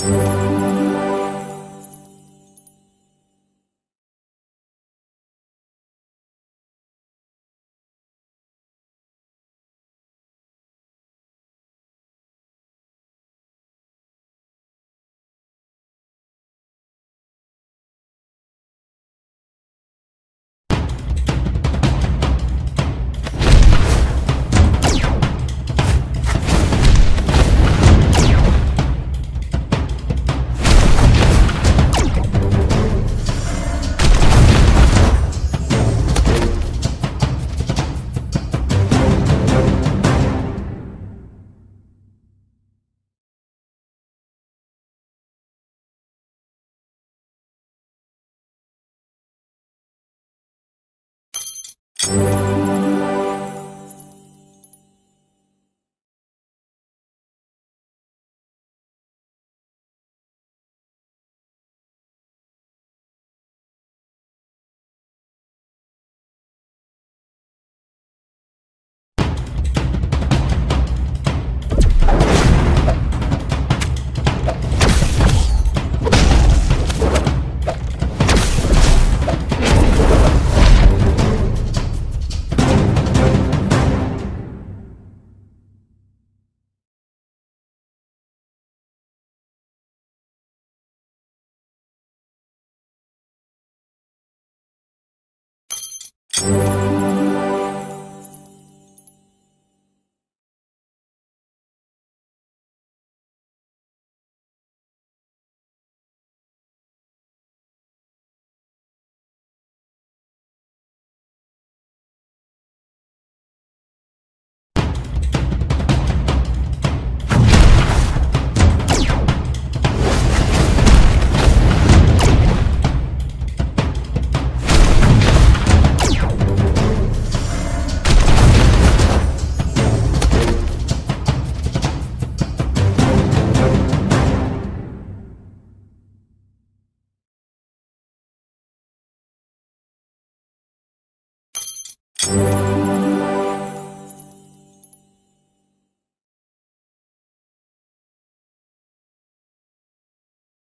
Thank. You